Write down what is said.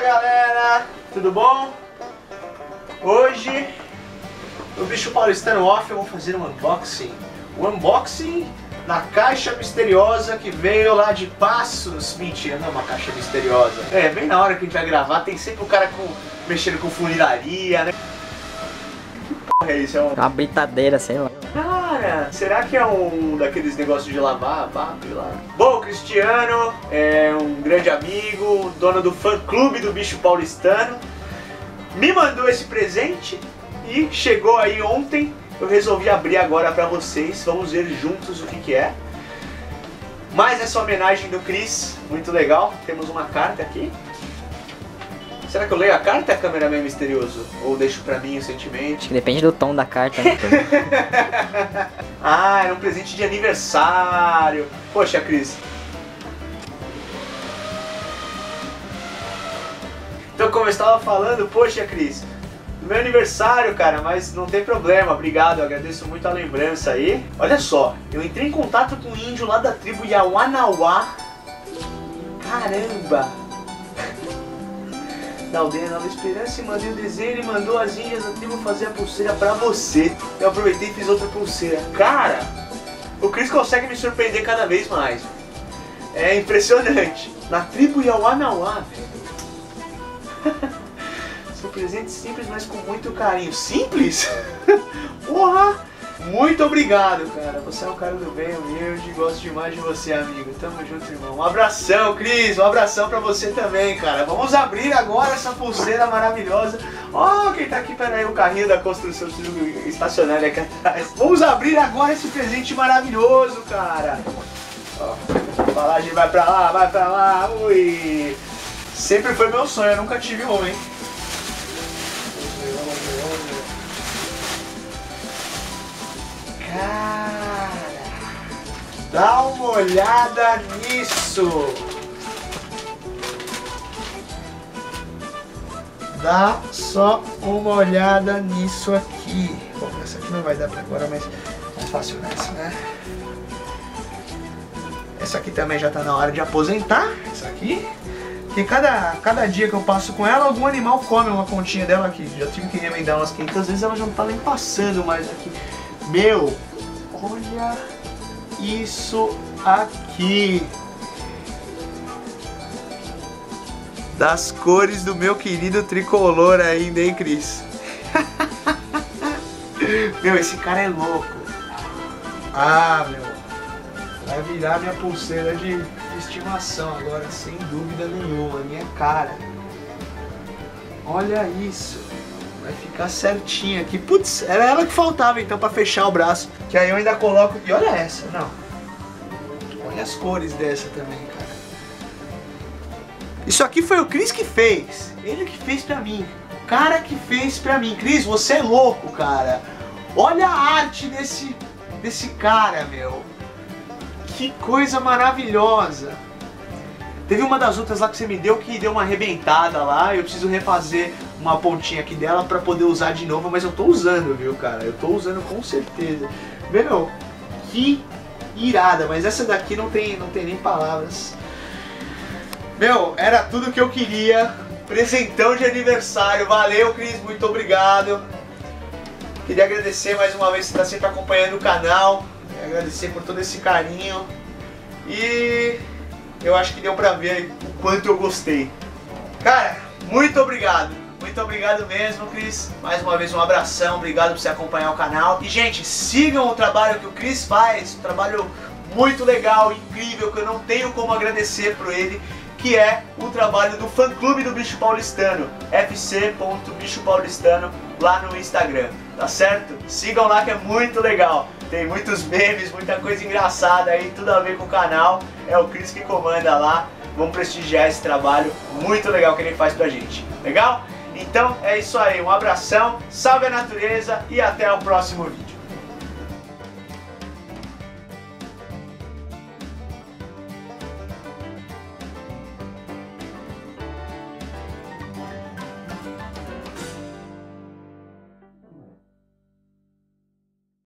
Galera, tudo bom? Hoje no Bicho Paulistano Off eu vou fazer um unboxing. Um unboxing na caixa misteriosa que veio lá de Passos. Mentira, não é uma caixa misteriosa. É, bem na hora que a gente vai gravar, tem sempre o cara com, mexendo com funilaria, né? Que porra é isso? É um... Uma britadeira, sei lá. Será que é um daqueles negócios de lavar, papo lá? Bom, o Cristiano é um grande amigo, dono do fã-clube do Bicho Paulistano. Me mandou esse presente e chegou aí ontem. Eu resolvi abrir agora pra vocês. Vamos ver juntos o que que é. Mais essa homenagem do Cris, muito legal. Temos uma carta aqui. Será que eu leio a carta, cameraman misterioso? Ou deixo pra mim o sentimento? Acho que depende do tom da carta. Né? ah, era um presente de aniversário. Poxa, Cris. Então, como eu estava falando, poxa, Cris, meu aniversário, cara, mas não tem problema, obrigado, agradeço muito a lembrança aí. Olha só, eu entrei em contato com um índio lá da tribo Yawanawá. Caramba! Da aldeia Nova Esperança e mandei o desenho e mandou as índias da tribo fazer a pulseira pra você. Eu aproveitei e fiz outra pulseira. Cara, o Chris consegue me surpreender cada vez mais. É impressionante. Na tribo Yawanawá, velho. Seu presente simples, mas com muito carinho. Simples? Porra! Muito obrigado, cara. Você é um cara do bem, humilde. Gosto demais de você, amigo. Tamo junto, irmão. Um abração, Cris. Um abração pra você também, cara. Vamos abrir agora essa pulseira maravilhosa. Ó, oh, quem tá aqui, peraí, o carrinho da construção civil estacionário aqui atrás. Vamos abrir agora esse presente maravilhoso, cara. Ó, a embalagem vai pra lá, vai pra lá. Ui. Sempre foi meu sonho, eu nunca tive um, hein. Cara, dá uma olhada nisso. Dá só uma olhada nisso aqui. Bom, essa aqui não vai dar pra agora, mas é fácil nessa, né? Essa aqui também já tá na hora de aposentar. Essa aqui. Porque cada, cada dia que eu passo com ela, algum animal come uma pontinha dela aqui. Já tive que remendar umas 500 vezes, ela já não tá nem passando mais aqui. Meu, olha isso aqui. Das cores do meu querido tricolor ainda, hein, Cris? meu, esse cara é louco. Ah, meu. Vai virar minha pulseira de, estimação agora, sem dúvida nenhuma. Minha cara. Olha isso. Vai ficar certinho aqui. Putz, era ela que faltava então pra fechar o braço. Que aí eu ainda coloco. E olha essa, não. Olha as cores dessa também, cara. Isso aqui foi o Cris que fez. Ele que fez pra mim. O cara que fez pra mim. Cris, você é louco, cara. Olha a arte desse, desse cara, meu. Que coisa maravilhosa. Teve uma das outras lá que você me deu que deu uma arrebentada lá. Eu preciso refazer uma pontinha aqui dela pra poder usar de novo, mas eu tô usando, viu, cara? Eu tô usando com certeza. Meu, que irada, mas essa daqui não tem, não tem nem palavras. Meu, era tudo que eu queria. Presentão de aniversário. Valeu, Cris, muito obrigado. Queria agradecer mais uma vez que está sempre acompanhando o canal. Agradecer por todo esse carinho. E eu acho que deu pra ver o quanto eu gostei. Cara, muito obrigado. Muito obrigado mesmo, Cris. Mais uma vez um abração, obrigado por você acompanhar o canal. E, gente, sigam o trabalho que o Cris faz, um trabalho muito legal, incrível, que eu não tenho como agradecer por ele, que é o trabalho do fã-clube do Bicho Paulistano, fc.bichopaulistano, lá no Instagram, tá certo? Sigam lá que é muito legal. Tem muitos memes, muita coisa engraçada aí, tudo a ver com o canal. É o Cris que comanda lá. Vamos prestigiar esse trabalho muito legal que ele faz pra gente. Legal? Então é isso aí, um abração, salve a natureza e até o próximo vídeo.